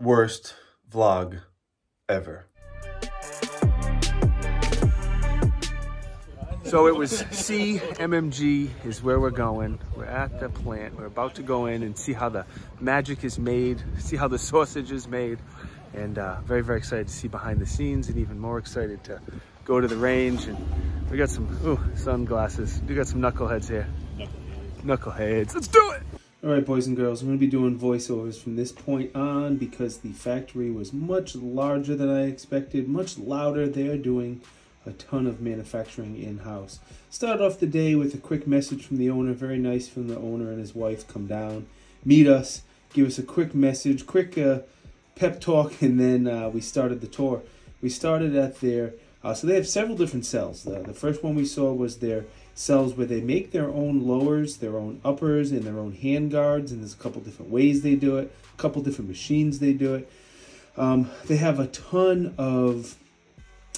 worst vlog ever. So it was CMMG is where we're going. We're at the plant. We're about to go in and see how the magic is made, see how the sausage is made. And uh, very, very excited to see behind the scenes and even more excited to go to the range. And we got some ooh, sunglasses. We got some knuckleheads here. Knuckleheads. Knuckleheads. Let's do it! All right, boys and girls, I'm going to be doing voiceovers from this point on because the factory was much larger than I expected, much louder. They're doing a ton of manufacturing in-house. Started off the day with a quick message from the owner, very nice from the owner and his wife come down, meet us, give us a quick message, quick uh, pep talk, and then uh, we started the tour. We started at their, uh, so they have several different cells. The, the first one we saw was their cells where they make their own lowers, their own uppers, and their own hand guards, and there's a couple different ways they do it, a couple different machines they do it. Um, they have a ton of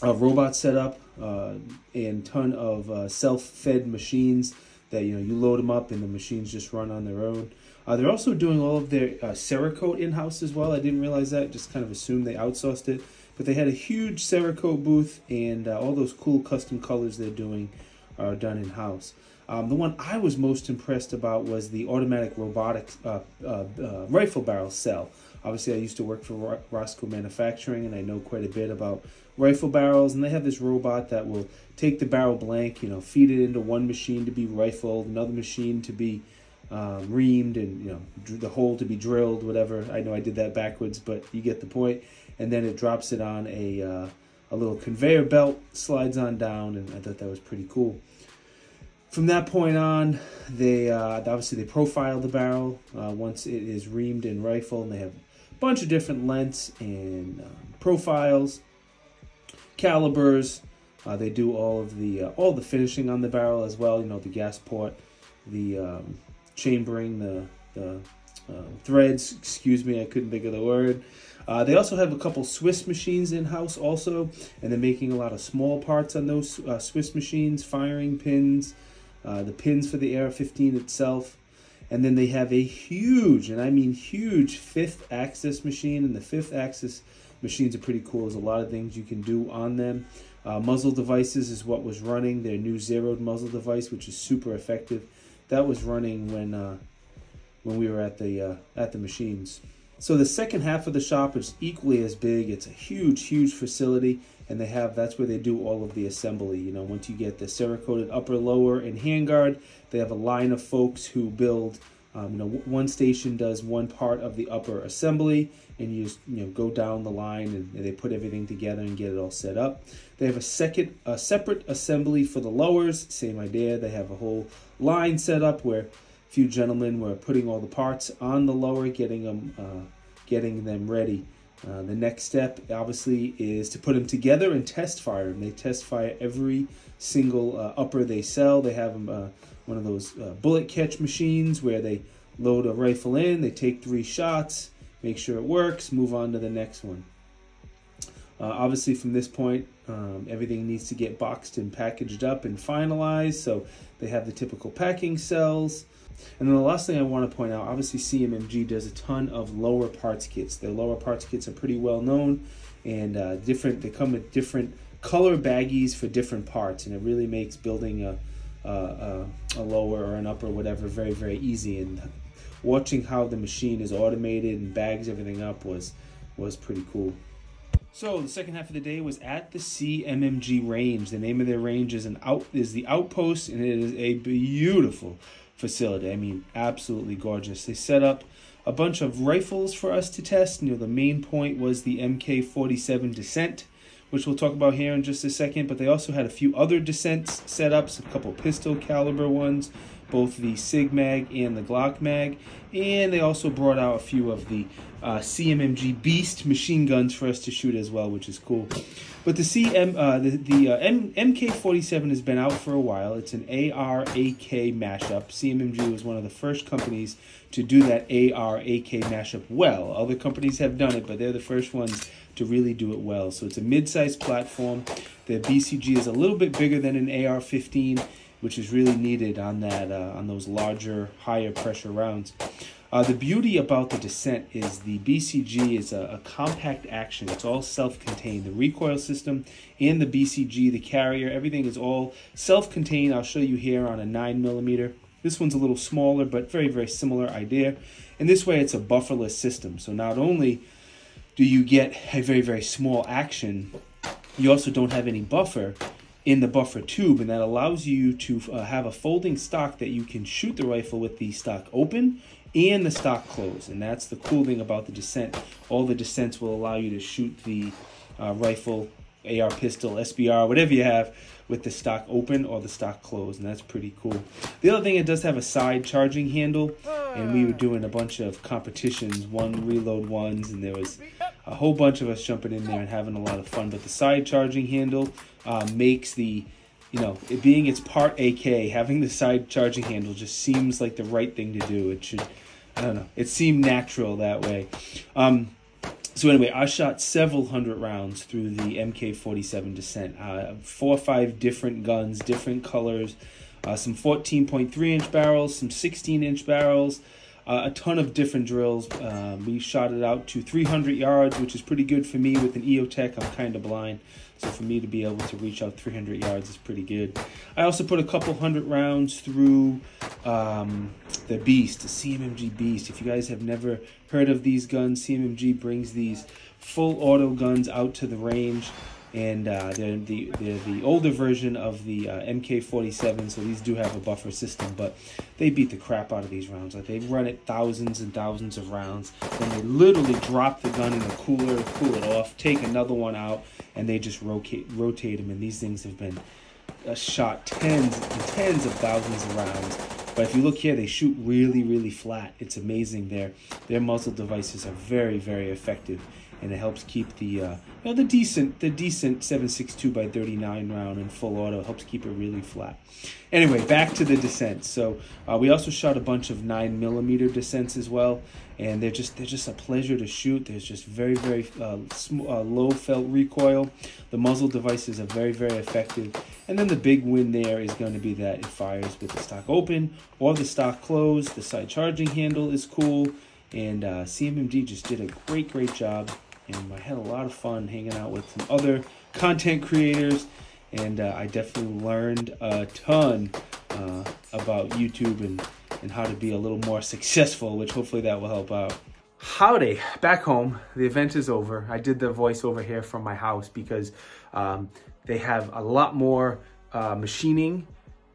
a robot setup uh, and ton of uh, self-fed machines that you know you load them up and the machines just run on their own. Uh, they're also doing all of their uh, Cerakote in-house as well. I didn't realize that. Just kind of assumed they outsourced it. But they had a huge Cerakote booth and uh, all those cool custom colors they're doing are done in-house. Um, the one I was most impressed about was the automatic robotic uh, uh, uh, rifle barrel cell. Obviously, I used to work for Roscoe Manufacturing, and I know quite a bit about rifle barrels. And they have this robot that will take the barrel blank, you know, feed it into one machine to be rifled, another machine to be um, reamed, and you know, the hole to be drilled. Whatever. I know I did that backwards, but you get the point. And then it drops it on a uh, a little conveyor belt, slides on down, and I thought that was pretty cool from that point on, they uh, obviously they profile the barrel uh, once it is reamed and rifled, and they have a bunch of different lengths and uh, profiles, calibers. Uh, they do all of the uh, all the finishing on the barrel as well. You know the gas port, the um, chambering, the the uh, threads. Excuse me, I couldn't think of the word. Uh, they also have a couple Swiss machines in house also, and they're making a lot of small parts on those uh, Swiss machines, firing pins, uh, the pins for the AR-15 itself. And then they have a huge, and I mean huge, fifth axis machine. And the fifth axis machines are pretty cool. There's a lot of things you can do on them. Uh, muzzle devices is what was running. Their new zeroed muzzle device, which is super effective. That was running when uh, when we were at the uh, at the machines. So the second half of the shop is equally as big. It's a huge, huge facility and they have that's where they do all of the assembly. You know once you get the cerakoted upper lower and handguard they have a line of folks who build um, you know one station does one part of the upper assembly and you just you know go down the line and, and they put everything together and get it all set up. They have a second a separate assembly for the lowers same idea. They have a whole line set up where few gentlemen were putting all the parts on the lower getting them uh, getting them ready uh, the next step, obviously, is to put them together and test fire them. They test fire every single uh, upper they sell. They have them, uh, one of those uh, bullet catch machines where they load a rifle in, they take three shots, make sure it works, move on to the next one. Uh, obviously, from this point, um, everything needs to get boxed and packaged up and finalized. So they have the typical packing cells. And then the last thing I want to point out, obviously CMMG does a ton of lower parts kits. Their lower parts kits are pretty well known and uh, different. They come with different color baggies for different parts, and it really makes building a, a, a lower or an upper whatever very very easy. And watching how the machine is automated and bags everything up was was pretty cool. So the second half of the day was at the CMMG range. The name of their range is an out is the Outpost, and it is a beautiful facility. I mean, absolutely gorgeous. They set up a bunch of rifles for us to test. You know, the main point was the MK47 Dissent, which we'll talk about here in just a second. But they also had a few other Dissent setups, a couple pistol caliber ones, both the Sig Mag and the Glock Mag. And they also brought out a few of the uh, CMMG Beast machine guns for us to shoot as well, which is cool. But the CM, uh, the, the uh, M- MK47 has been out for a while. It's an AR-AK mashup. CMMG was one of the first companies to do that AR-AK mashup well. Other companies have done it, but they're the first ones to really do it well. So it's a mid-sized platform. The BCG is a little bit bigger than an AR-15 which is really needed on that uh, on those larger, higher pressure rounds. Uh, the beauty about the Dissent is the BCG is a, a compact action. It's all self-contained. The recoil system and the BCG, the carrier, everything is all self-contained. I'll show you here on a 9 millimeter. This one's a little smaller, but very, very similar idea. And this way it's a bufferless system. So not only do you get a very, very small action, you also don't have any buffer in the buffer tube, and that allows you to uh, have a folding stock that you can shoot the rifle with the stock open and the stock closed. And that's the cool thing about the Dissent. All the Dissents will allow you to shoot the uh, rifle, AR pistol, SBR, whatever you have, with the stock open or the stock closed, and that's pretty cool. The other thing, it does have a side charging handle, and we were doing a bunch of competitions, one reload ones, and there was a whole bunch of us jumping in there and having a lot of fun. But the side charging handle uh, makes the you know, it being its part AK, having the side charging handle just seems like the right thing to do. It should, I don't know, it seemed natural that way. Um, so anyway, I shot several hundred rounds through the MK47 Dissent. Uh, four or five different guns, different colors, uh, some 14.3 inch barrels, some 16 inch barrels, uh, a ton of different drills. Um, we shot it out to 300 yards, which is pretty good for me with an EOTech. I'm kind of blind. So for me to be able to reach out 300 yards is pretty good. I also put a couple hundred rounds through um, the Beast, the CMMG Beast. If you guys have never heard of these guns, CMMG brings these full auto guns out to the range and uh, they're the they're the older version of the uh, MK47, so these do have a buffer system, but they beat the crap out of these rounds. Like they run it thousands and thousands of rounds, then they literally drop the gun in the cooler, cool it off, take another one out, and they just rotate rotate them. And these things have been uh, shot tens and tens of thousands of rounds. But if you look here, they shoot really, really flat. It's amazing. Their their muzzle devices are very, very effective and it helps keep the uh, you know the decent the decent 762 by 39 round in full auto helps keep it really flat. Anyway, back to the dissent. So uh, we also shot a bunch of nine millimeter dissents as well, and they're just they're just a pleasure to shoot. There's just very very uh, uh, low felt recoil. The muzzle devices are very very effective, and then the big win there is going to be that it fires with the stock open or the stock closed. The side charging handle is cool. And uh, CMMG just did a great, great job and I had a lot of fun hanging out with some other content creators, and uh, I definitely learned a ton uh, about YouTube and, and how to be a little more successful, which hopefully that will help out. Howdy, back home. The event is over. I did the voiceover here from my house because um, they have a lot more uh, machining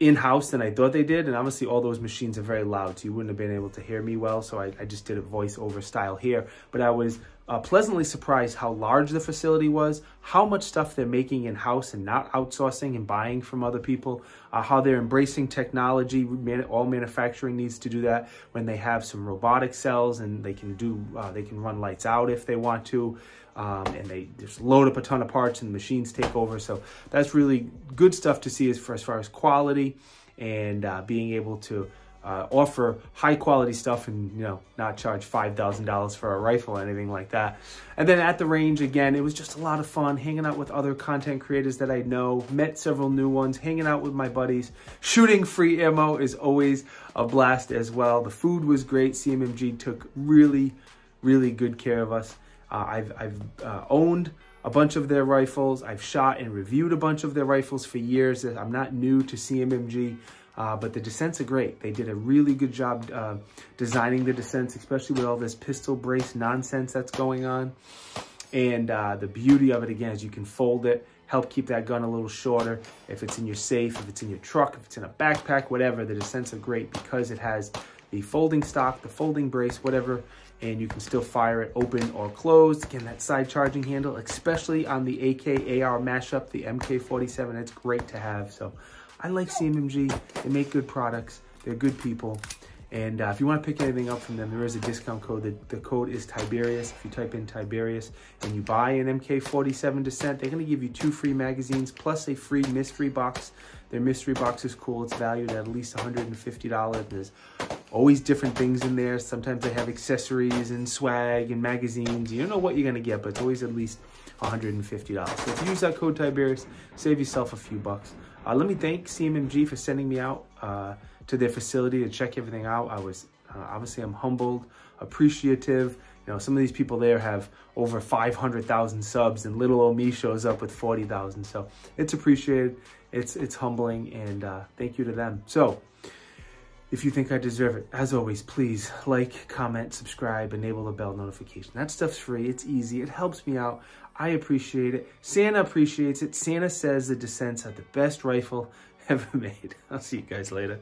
in-house than I thought they did. And obviously all those machines are very loud, so you wouldn't have been able to hear me well. So I, I just did a voiceover style here. But I was uh, pleasantly surprised how large the facility was, how much stuff they're making in house and not outsourcing and buying from other people, uh, how they're embracing technology. All manufacturing needs to do that when they have some robotic cells and they can do uh, they can run lights out if they want to. Um, and they just load up a ton of parts and the machines take over. So that's really good stuff to see as far as, far as quality and uh, being able to uh, offer high quality stuff and you know not charge five thousand dollars for a rifle or anything like that. And then at the range again, it was just a lot of fun hanging out with other content creators that I know, met several new ones, hanging out with my buddies. Shooting free ammo is always a blast as well. The food was great. CMMG took really, really good care of us. Uh, I've I've uh, owned a bunch of their rifles. I've shot and reviewed a bunch of their rifles for years. I'm not new to CMMG. Uh, but the dissents are great. They did a really good job uh, designing the dissents, especially with all this pistol brace nonsense that's going on. And uh, the beauty of it, again, is you can fold it, help keep that gun a little shorter. If it's in your safe, if it's in your truck, if it's in a backpack, whatever, the dissents are great because it has the folding stock, the folding brace, whatever, and you can still fire it open or closed. Again, that side charging handle, especially on the AK-AR mashup, the MK47, it's great to have. So I like CMMG. They make good products. They're good people. And uh, if you want to pick anything up from them, there is a discount code. The, the code is Tiberious. If you type in Tiberious and you buy an MK47 Dissent, they're going to give you two free magazines plus a free mystery box. Their mystery box is cool. It's valued at at least $150. There's always different things in there. Sometimes they have accessories and swag and magazines. You don't know what you're to get, but it's always at least $150. So if you use that code Tiberious, save yourself a few bucks. Uh, let me thank CMMG for sending me out uh, to their facility to check everything out. I was Uh, obviously, I'm humbled, appreciative. You know, some of these people there have over 500,000 subs and little old me shows up with 40,000. So it's appreciated. It's, it's humbling and uh, thank you to them. So if you think I deserve it, as always, please like, comment, subscribe, enable the bell notification. That stuff's free. It's easy. It helps me out. I appreciate it. Santa appreciates it. Santa says the Dissents are the best rifle ever made. I'll see you guys later.